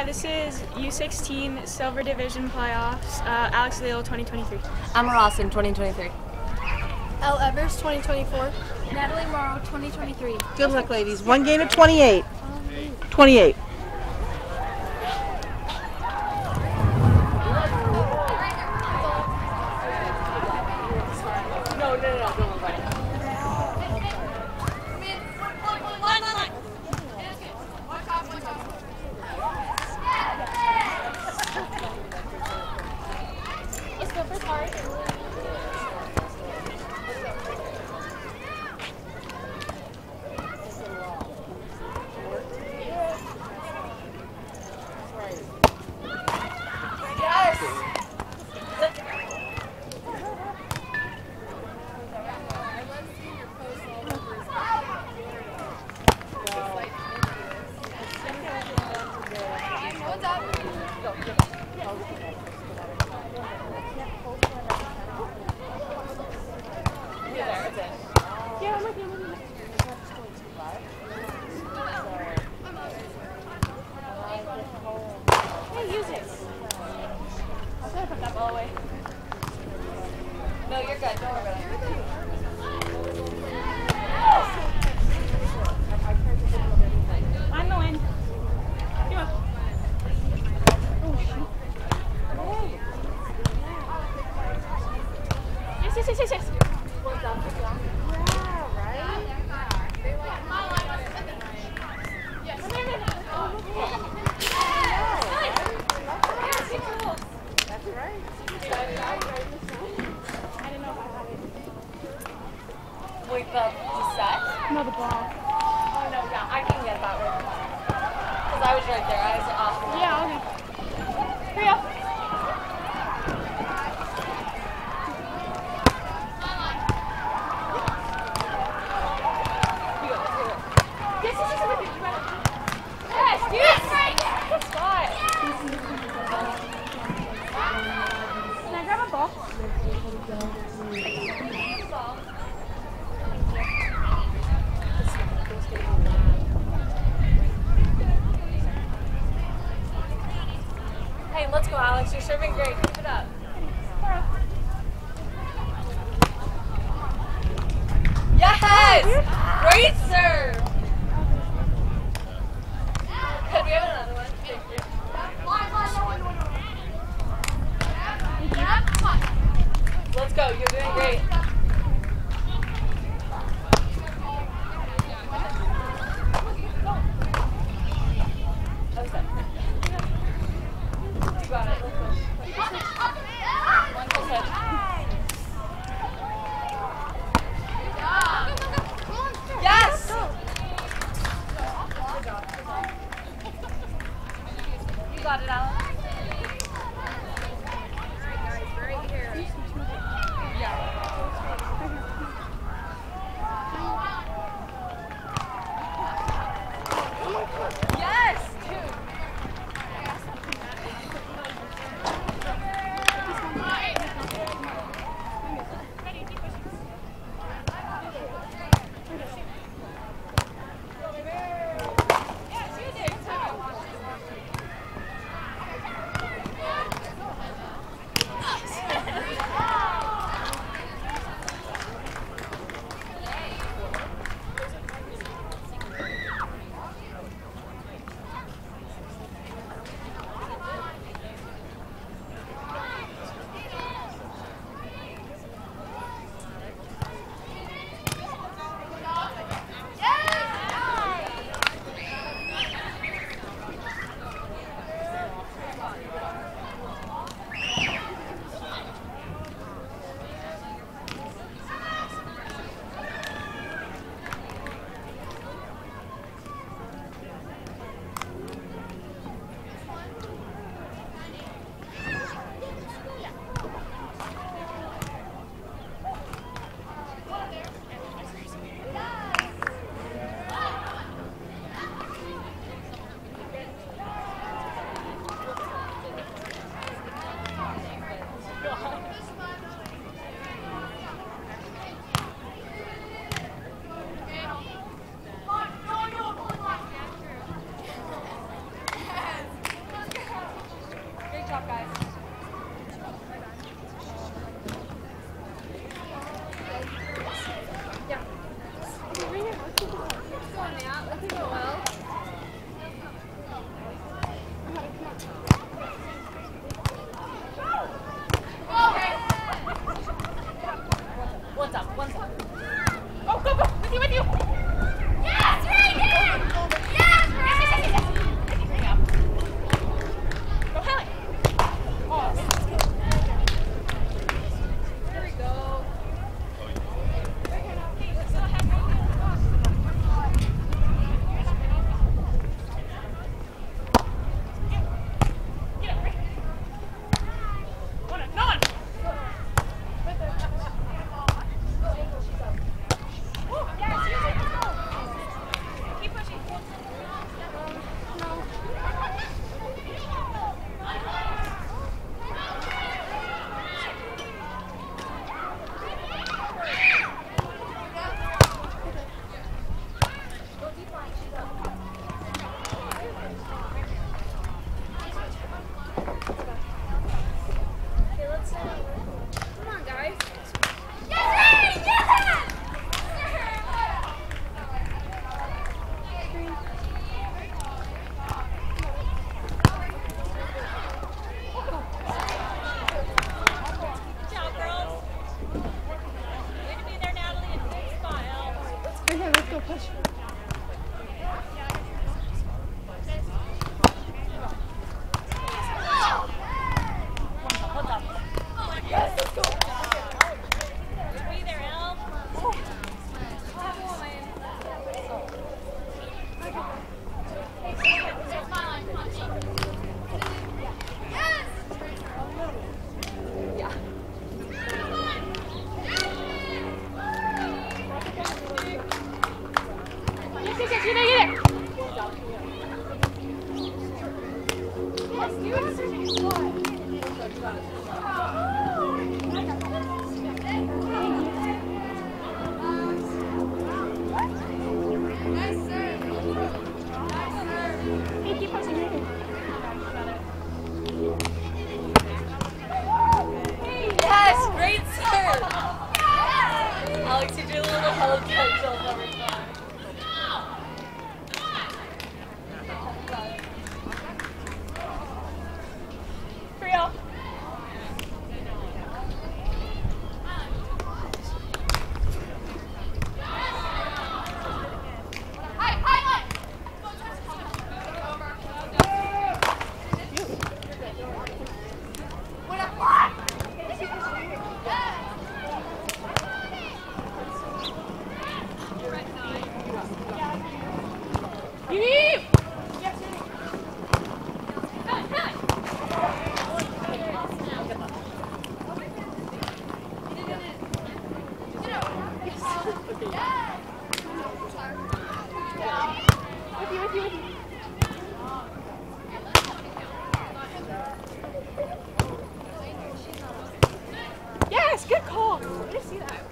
Hi, this is U16 Silver Division Playoffs, uh, Alex Leal 2023. Emma Rosson, 2023. Elle. Evers, 2024. Natalie Morrow, 2023. Good luck, ladies. One game at 28. 28. No, no, no, no, don't look at it. Let's go for hard. Hey, use it. I was gonna put that ball away. No, you're good. Don't worry about it. I'm the win. Come on. Yes, yes, yes, yes, yes. Wait, the, the set? No, the ball. Oh, no, yeah, I can get that one. Because I was right there. I was off. Yeah, okay. Hurry up. Yes, yes, yes, yes, yes. Yes, yes. Good spot. Can I grab a ball? Hey, let's go, Alex. You're serving great. push. Dude. Hey, I see that.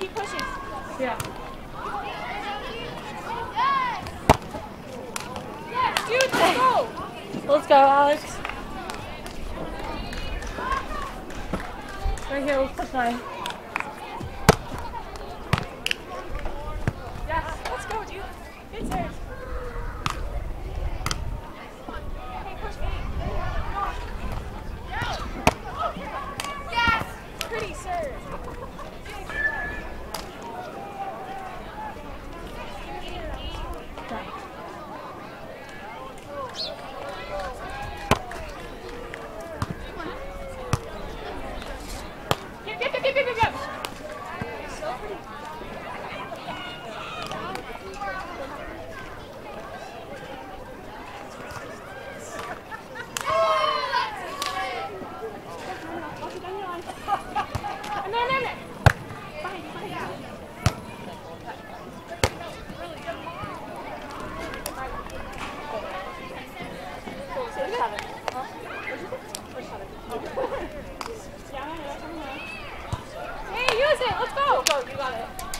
Keep pushing. Yeah. Yes, dude, let's go. Let's go, Alex. Right here, let's put mine. Yes, let's go, dude. Good serve. Hey, push me. Yes! Pretty serve. Yep, yep, yep, yep, yep, yep. No, no, no. Hey, use it. Let's go. Go, you got it.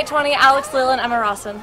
820, Alex Leland, Emma Rosson.